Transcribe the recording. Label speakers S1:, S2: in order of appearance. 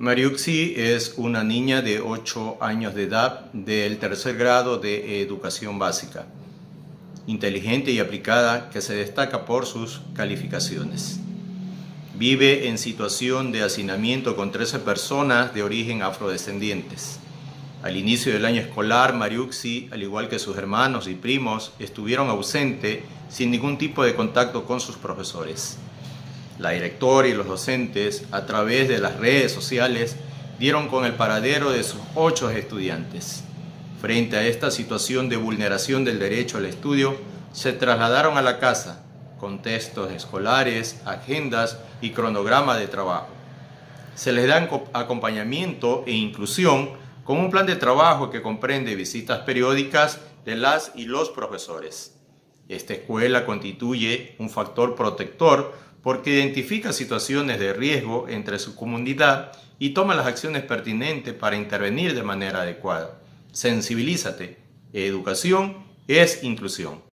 S1: Mariuxi es una niña de 8 años de edad del tercer grado de educación básica, inteligente y aplicada que se destaca por sus calificaciones. Vive en situación de hacinamiento con 13 personas de origen afrodescendientes. Al inicio del año escolar, Mariuxi, al igual que sus hermanos y primos, estuvieron ausentes sin ningún tipo de contacto con sus profesores. La directora y los docentes, a través de las redes sociales, dieron con el paradero de sus ocho estudiantes. Frente a esta situación de vulneración del derecho al estudio, se trasladaron a la casa con textos escolares, agendas y cronograma de trabajo. Se les da acompañamiento e inclusión con un plan de trabajo que comprende visitas periódicas de las y los profesores. Esta escuela constituye un factor protector porque identifica situaciones de riesgo entre su comunidad y toma las acciones pertinentes para intervenir de manera adecuada. Sensibilízate. Educación es inclusión.